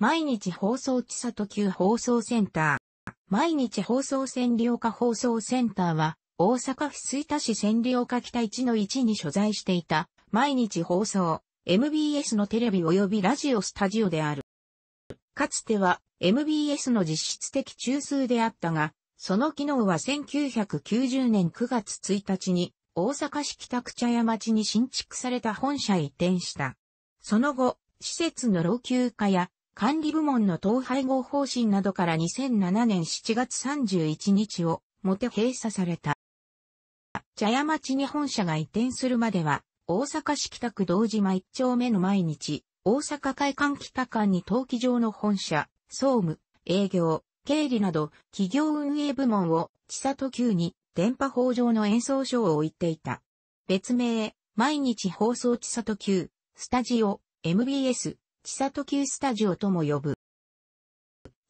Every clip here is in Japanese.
毎日放送地里急放送センター。毎日放送占領下放送センターは、大阪府吹田市占領下北1の1に所在していた、毎日放送、MBS のテレビ及びラジオスタジオである。かつては MBS の実質的中枢であったが、その機能は1990年9月1日に大阪市北区茶屋町に新築された本社へ移転した。その後、施設の老朽化や管理部門の統廃合方針などから2007年7月31日をもて閉鎖された。茶屋町に本社が移転するまでは、大阪市北区道島一丁目の毎日、大阪会館北館に登記上の本社、総務、営業、経理など企業運営部門を千里急に電波法上の演奏所を置いていた。別名、毎日放送千里急、スタジオ、MBS、千里急スタジオとも呼ぶ。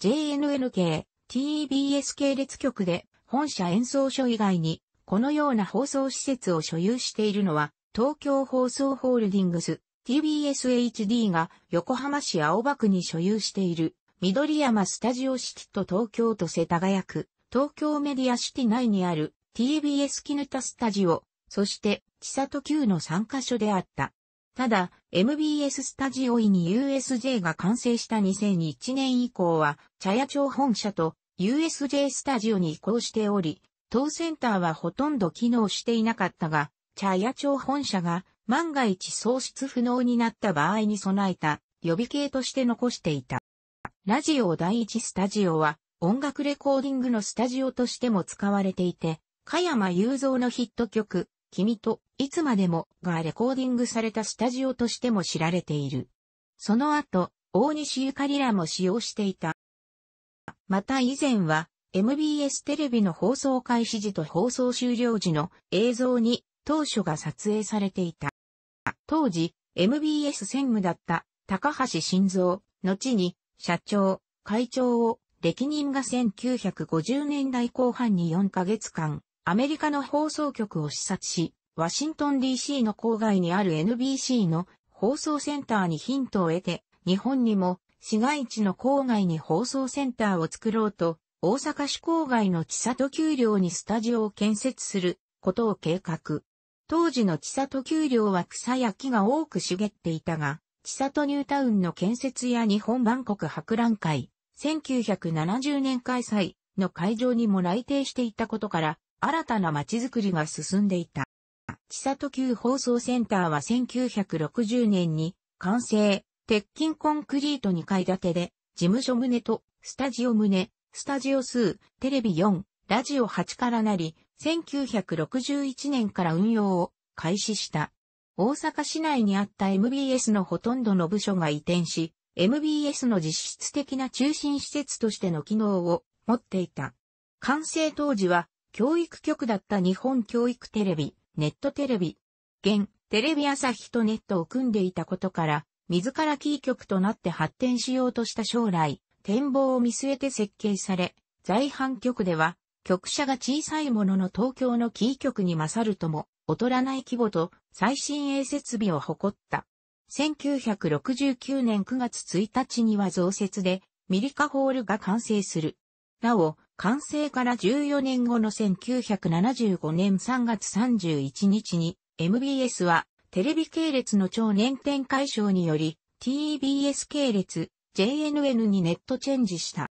JNN 系、TBS 系列局で本社演奏所以外にこのような放送施設を所有しているのは東京放送ホールディングス TBSHD が横浜市青葉区に所有している緑山スタジオシティと東京都世田谷区東京メディアシティ内にある TBS キヌタスタジオそして千里急の3カ所であった。ただ、MBS スタジオイに USJ が完成した2001年以降は、茶屋町本社と USJ スタジオに移行しており、当センターはほとんど機能していなかったが、茶屋町本社が万が一喪失不能になった場合に備えた予備系として残していた。ラジオ第一スタジオは音楽レコーディングのスタジオとしても使われていて、加山雄三のヒット曲、君といつまでもがレコーディングされたスタジオとしても知られている。その後、大西ゆかりらも使用していた。また以前は MBS テレビの放送開始時と放送終了時の映像に当初が撮影されていた。当時、MBS 専務だった高橋晋三、後に社長、会長を歴任が1950年代後半に4ヶ月間、アメリカの放送局を視察し、ワシントン DC の郊外にある NBC の放送センターにヒントを得て、日本にも市街地の郊外に放送センターを作ろうと大阪市郊外の千里丘陵にスタジオを建設することを計画。当時の千里丘陵は草や木が多く茂っていたが、千里ニュータウンの建設や日本万国博覧会、1970年開催の会場にも来邸していたことから、新たな街づくりが進んでいた。千里急放送センターは1960年に完成、鉄筋コンクリート2階建てで、事務所棟とスタジオ棟、スタジオ数、テレビ4、ラジオ8からなり、1961年から運用を開始した。大阪市内にあった MBS のほとんどの部署が移転し、MBS の実質的な中心施設としての機能を持っていた。完成当時は教育局だった日本教育テレビ、ネットテレビ、現テレビ朝日とネットを組んでいたことから、自らキー局となって発展しようとした将来、展望を見据えて設計され、在阪局では、局舎が小さいものの東京のキー局に勝るとも、劣らない規模と最新鋭設備を誇った。1969年9月1日には増設で、ミリカホールが完成する。なお、完成から14年後の1975年3月31日に、MBS はテレビ系列の超年展開賞により、TBS 系列 JNN にネットチェンジした。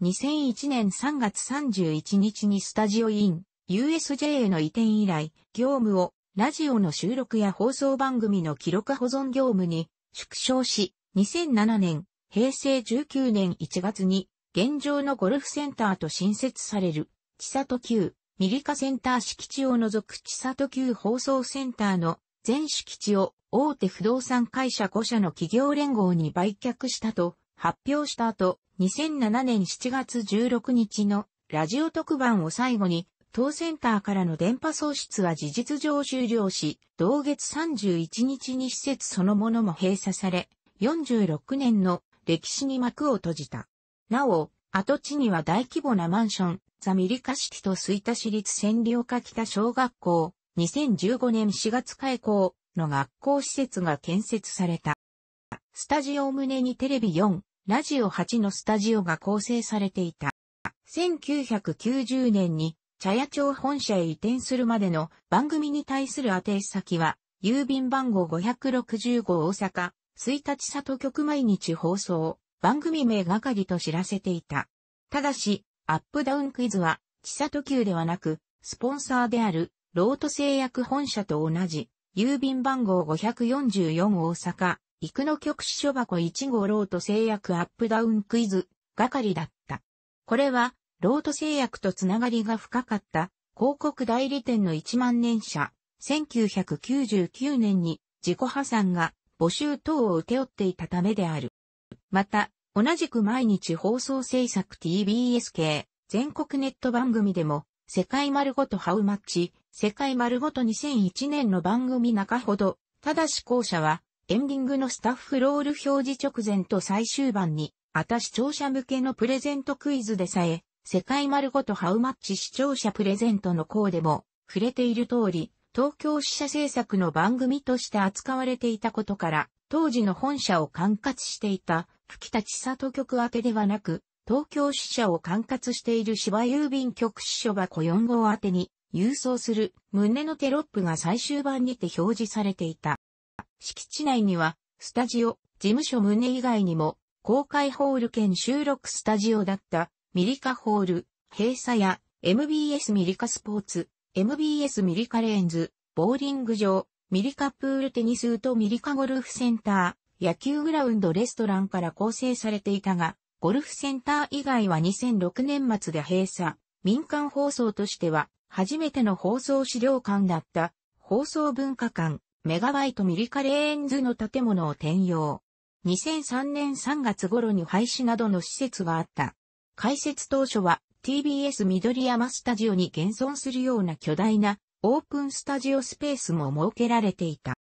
2001年3月31日にスタジオイン、USJ への移転以来、業務をラジオの収録や放送番組の記録保存業務に縮小し、2007年、平成19年1月に現状のゴルフセンターと新設される、千里急、ミリカセンター敷地を除く。千里急放送センターの全敷地を。大手不動産会社5社の企業連合に売却したと。発表した後、2007年7月16日の。ラジオ特番を最後に、当センターからの電波喪失は事実上終了し、同月31日に施設そのものも閉鎖され、46年の歴史に幕を閉じた。なお、跡地には大規模なマンション、ザ・ミリカシティと吹田市立占領下北小学校、2015年4月開校、の学校施設が建設された。スタジオ棟にテレビ4、ラジオ8のスタジオが構成されていた。1990年に茶屋町本社へ移転するまでの番組に対する宛先は、郵便番号565大阪、水立里局毎日放送、番組名係と知らせていた。ただし、アップダウンクイズは、千里急ではなく、スポンサーである、ロート製薬本社と同じ、郵便番号544大阪、生野局支所箱1号ロート製薬アップダウンクイズ、係だった。これは、ロート製薬とつながりが深かった広告代理店の1万年社、1999年に自己破産が募集等を請け負っていたためである。また、同じく毎日放送制作 TBS 系全国ネット番組でも世界丸ごとハウマッチ、世界丸ごと2001年の番組中ほど、ただし後者はエンディングのスタッフロール表示直前と最終盤に、あた視聴者向けのプレゼントクイズでさえ、世界丸ごとハウマッチ視聴者プレゼントの項でも触れている通り、東京支社制作の番組として扱われていたことから、当時の本社を管轄していた、吹田千里局宛てではなく、東京支社を管轄している芝郵便局支所箱4号宛てに郵送する胸のテロップが最終版にて表示されていた。敷地内には、スタジオ、事務所胸以外にも、公開ホール兼収録スタジオだったミリカホール、閉鎖や MBS ミリカスポーツ、MBS ミリカレーンズ、ボーリング場、ミリカプールテニスとミリカゴルフセンター、野球グラウンドレストランから構成されていたが、ゴルフセンター以外は2006年末で閉鎖。民間放送としては、初めての放送資料館だった放送文化館、メガバイトミリカレーンズの建物を転用。2003年3月頃に廃止などの施設があった。開設当初は TBS 緑山スタジオに現存するような巨大なオープンスタジオスペースも設けられていた。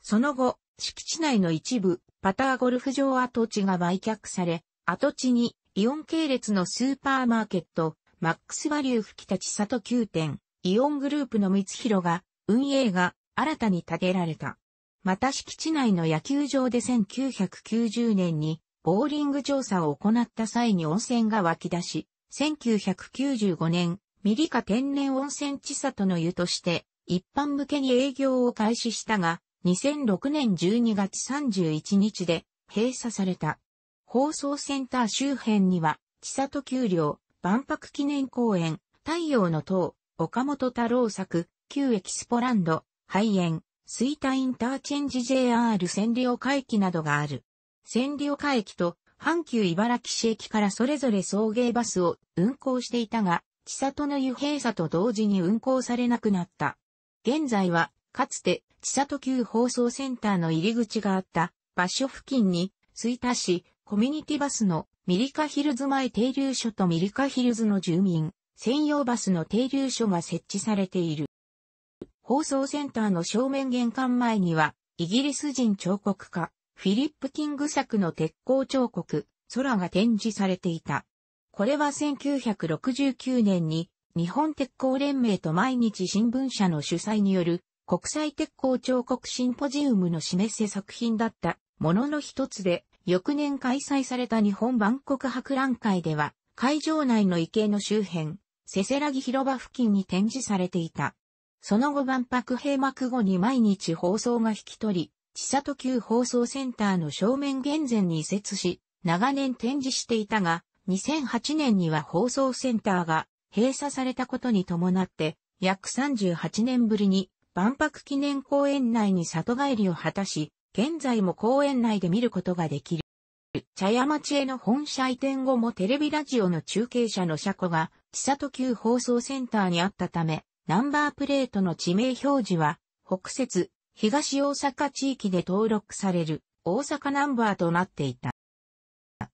その後、敷地内の一部、パターゴルフ場跡地が売却され、跡地にイオン系列のスーパーマーケット、マックスバリュー吹田千里9店、イオングループの三広が、運営が新たに建てられた。また敷地内の野球場で1990年にボーリング調査を行った際に温泉が湧き出し、1995年、ミリカ天然温泉地里の湯として一般向けに営業を開始したが、2006年12月31日で閉鎖された。放送センター周辺には、千里丘陵、万博記念公園、太陽の塔、岡本太郎作、旧エキスポランド、廃園、吹田インターチェンジ JR 千里海駅などがある。千里岡駅と阪急茨城市駅からそれぞれ送迎バスを運行していたが、千里の湯閉鎖と同時に運行されなくなった。現在は、かつて、千里急放送センターの入り口があった場所付近に、吹田市コミュニティバスのミリカヒルズ前停留所とミリカヒルズの住民専用バスの停留所が設置されている。放送センターの正面玄関前には、イギリス人彫刻家、フィリップ・キング作の鉄鋼彫刻、空が展示されていた。これは1969年に日本鉄鋼連盟と毎日新聞社の主催による国際鉄鋼彫刻シンポジウムの示せ作品だったものの一つで、翌年開催された日本万国博覧会では、会場内の池の周辺、せせらぎ広場付近に展示されていた。その後万博閉幕後に毎日放送が引き取り、千里急放送センターの正面現前に移設し、長年展示していたが、2008年には放送センターが閉鎖されたことに伴って、約38年ぶりに万博記念公園内に里帰りを果たし、現在も公園内で見ることができる。茶屋町への本社移転後もテレビラジオの中継車の車庫が千里急放送センターにあったため、ナンバープレートの地名表示は、北節、東大阪地域で登録される大阪ナンバーとなっていた。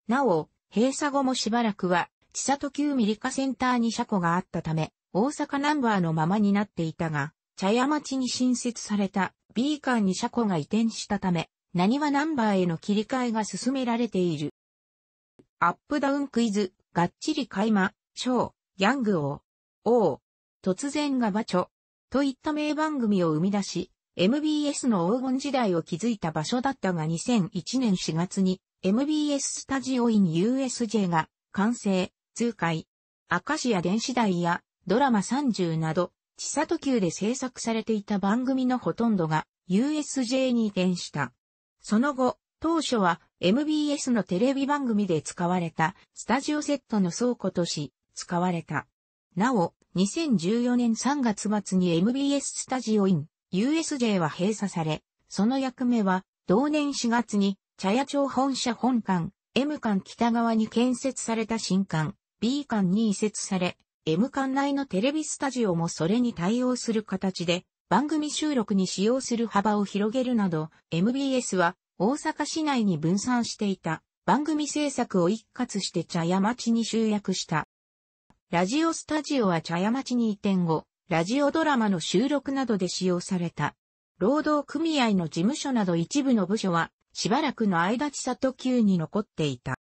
なお、閉鎖後もしばらくは、千里急ミリカセンターに車庫があったため、大阪ナンバーのままになっていたが、茶屋町に新設されたビーカーに車庫が移転したため、何はナンバーへの切り替えが進められている。アップダウンクイズ、がっちり開幕、ー、ヤング王、王、突然が場所、といった名番組を生み出し、MBS の黄金時代を築いた場所だったが2001年4月に MBS スタジオイン USJ が完成、通会、明石家電子台やドラマ30など、千里急で制作されていた番組のほとんどが USJ に移転した。その後、当初は MBS のテレビ番組で使われたスタジオセットの倉庫とし使われた。なお、2014年3月末に MBS スタジオイン USJ は閉鎖され、その役目は同年4月に茶屋町本社本館 M 館北側に建設された新館 B 館に移設され、M 館内のテレビスタジオもそれに対応する形で番組収録に使用する幅を広げるなど、MBS は大阪市内に分散していた番組制作を一括して茶屋町に集約した。ラジオスタジオは茶屋町に移転後、ラジオドラマの収録などで使用された。労働組合の事務所など一部の部署は、しばらくの間地里急に残っていた。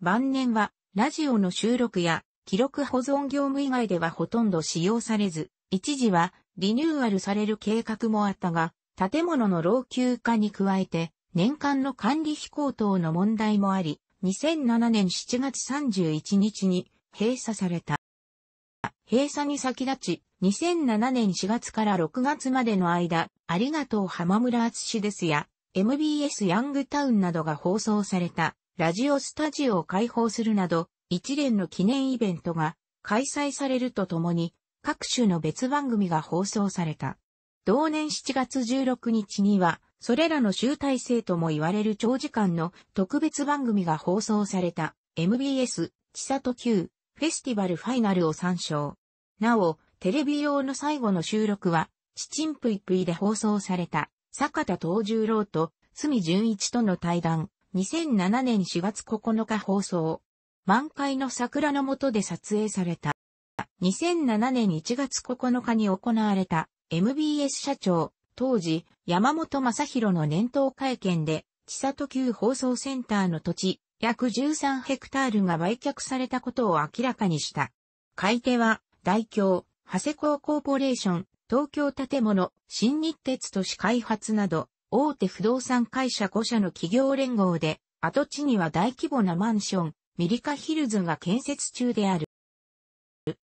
晩年は、ラジオの収録や記録保存業務以外ではほとんど使用されず、一時はリニューアルされる計画もあったが、建物の老朽化に加えて、年間の管理費高騰の問題もあり、2007年7月31日に閉鎖された。閉鎖に先立ち、2007年4月から6月までの間、ありがとう浜村厚ですや、MBS ヤングタウンなどが放送された、ラジオスタジオを開放するなど、一連の記念イベントが開催されるとともに、各種の別番組が放送された。同年7月16日には、それらの集大成とも言われる長時間の特別番組が放送された MBS 千里 Q フェスティバルファイナルを参照。なお、テレビ用の最後の収録は、チチンプイプイで放送された、坂田東十郎と、住淳一との対談、2007年4月9日放送。満開の桜の下で撮影された。2007年1月9日に行われた MBS 社長、当時山本正宏の年頭会見で、千里急放送センターの土地、約13ヘクタールが売却されたことを明らかにした。買い手は、大京、長谷工コーポレーション、東京建物、新日鉄都市開発など、大手不動産会社5社の企業連合で、跡地には大規模なマンション、ミリカヒルズが建設中である。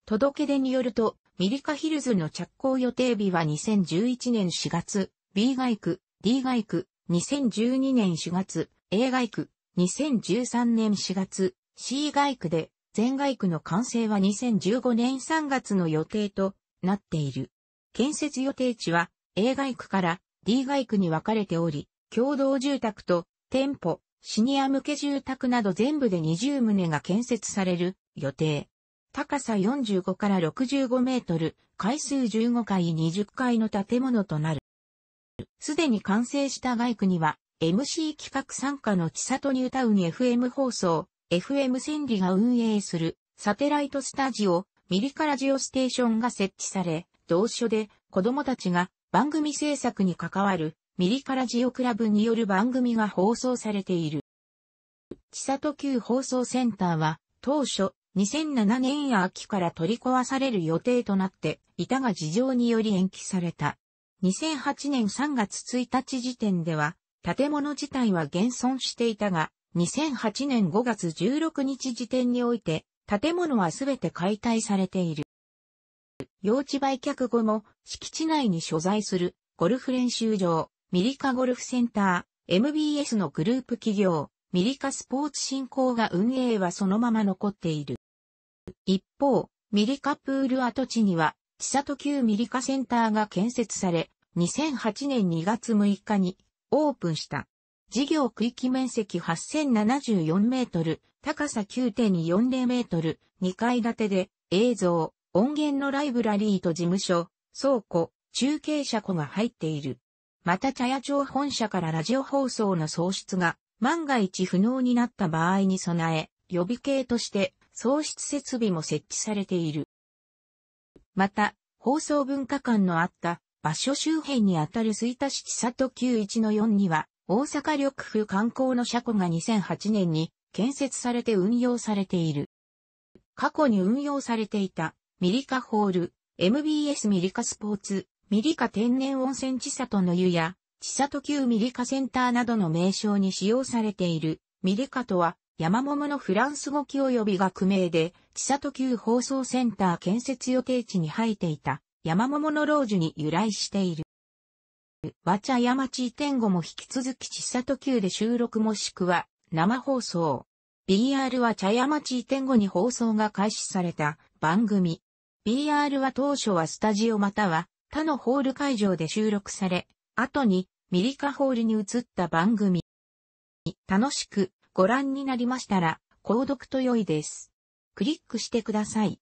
届け出によると、ミリカヒルズの着工予定日は2011年4月、B 外区、D 外区、2012年4月、A 外区、2013年4月、C 外区で、全外区の完成は2015年3月の予定となっている。建設予定地は A 外区から D 外区に分かれており、共同住宅と店舗、シニア向け住宅など全部で20棟が建設される予定。高さ45から65メートル、階数15階20階の建物となる。すでに完成した外区には MC 企画参加の千里ニュータウン FM 放送、FM 千里が運営するサテライトスタジオ、ミリカラジオステーションが設置され、同所で子供たちが番組制作に関わるミリカラジオクラブによる番組が放送されている。千里旧放送センターは当初2007年秋から取り壊される予定となっていたが事情により延期された。2008年3月1日時点では建物自体は現存していたが、2008年5月16日時点において、建物はすべて解体されている。用地売却後も、敷地内に所在する、ゴルフ練習場、ミリカゴルフセンター、MBS のグループ企業、ミリカスポーツ振興が運営はそのまま残っている。一方、ミリカプール跡地には、千里旧ミリカセンターが建設され、2008年2月6日にオープンした。事業区域面積8074メートル、高さ9.40メートル、2階建てで映像、音源のライブラリーと事務所、倉庫、中継車庫が入っている。また茶屋町本社からラジオ放送の送出が万が一不能になった場合に備え、予備系として送出設備も設置されている。また、放送文化館のあった場所周辺にあたる吹田市千里91の4には、大阪緑府観光の車庫が2008年に建設されて運用されている。過去に運用されていたミリカホール、MBS ミリカスポーツ、ミリカ天然温泉千里の湯や、千里旧ミリカセンターなどの名称に使用されているミリカとは山桃のフランス語記及び学名で、千里急放送センター建設予定地に生えていた山桃の老樹に由来している。和茶山地天後も引き続き千里急で収録もしくは生放送。BR は茶山地天後に放送が開始された番組。BR は当初はスタジオまたは他のホール会場で収録され、後にミリカホールに移った番組。楽しくご覧になりましたら、購読と良いです。クリックしてください。